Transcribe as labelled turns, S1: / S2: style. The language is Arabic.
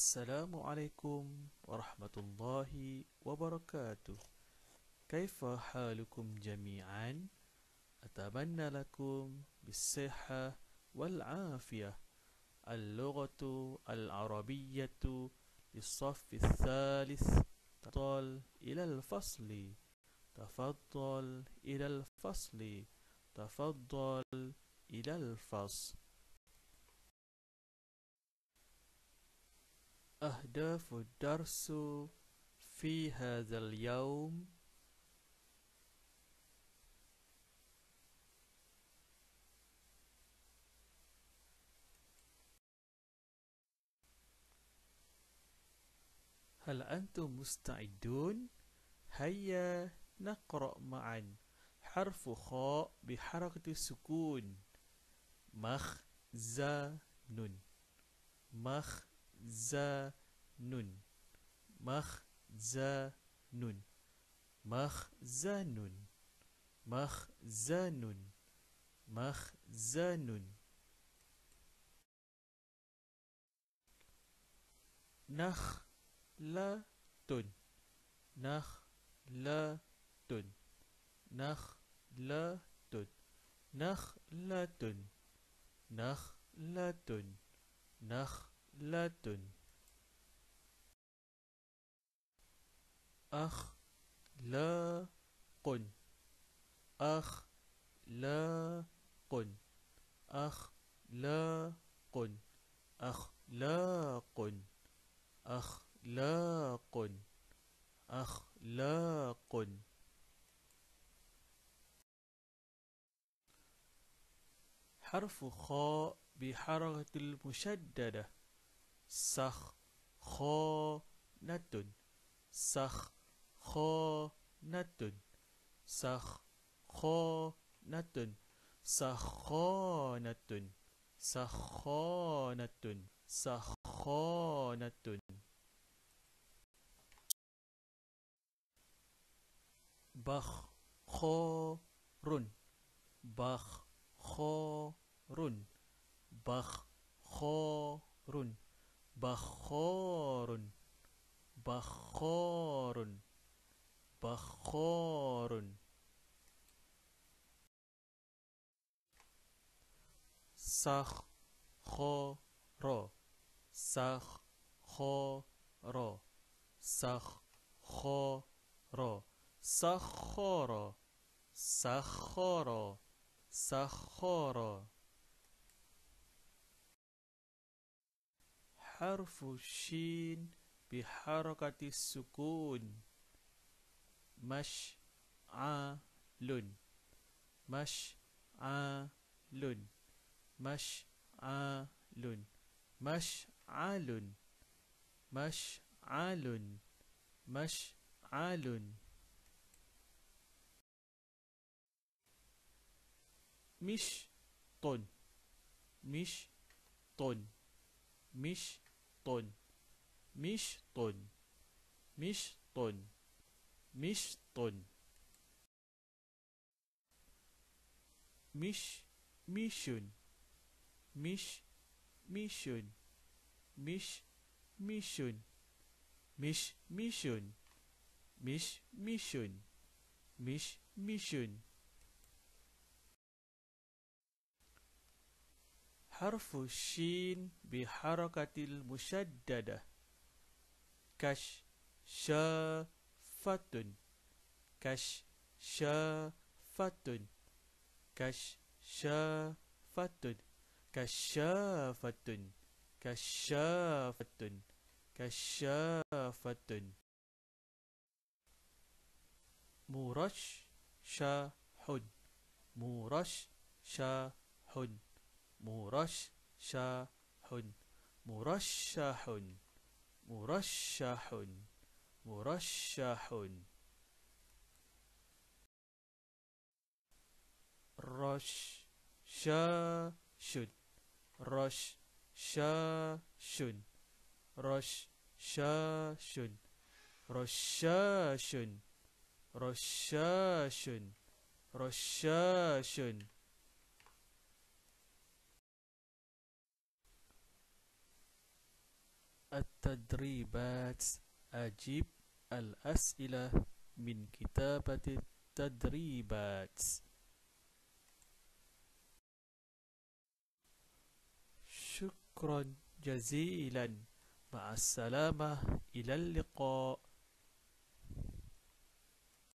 S1: السلام عليكم ورحمة الله وبركاته. كيف حالكم جميعا؟ أتمنى لكم بالصحة والعافية. اللغة العربية للصف الثالث تفضل إلى الفصل. تفضل إلى الفصل. تفضل إلى الفصل. أهداف الدرس في هذا اليوم؟ هل أنتم مستعدون؟ هيا نقرأ معا. حرف خاء بحركة السكون مخزن. مخزن مخزن مخزن مخزن مخزن نخلة. نخلة. نخلة. نخلة. نخلة. نخلة. أخلاق أخلاق أخلاق أخلاق أخلاق أخلاق حرف خاء بحركة المشددة. سخ خانة سخ خانة سخانة سخانة سخانة سخانة بخار بخار بخار بخار بخار بخار. سخ سخارا سخارا سخ سخارا سخارا harfu shin bi sukun. Mash a lun mash a lun mash a mash a mash a mash a mish ton mish ton mish. Mishtun, mishtun, mishtun, mishtun. Mish, mission, mish, mission, mish, mission, mish, mission, mish, mission, mish, mission. حرف الشين بحركة المشددة. كش شافة كش شافة كش شافة كشافة كشافة كشافة مرش شاحن مرش شاحن مرشح مرشح مرشح مرشح رش شاشن رش شاشن رش شاشن رشاشن رشاشن رشاشن التدريبات. أجيب الأسئلة من كتابة التدريبات. شكرا جزيلا. مع السلامة. إلى اللقاء.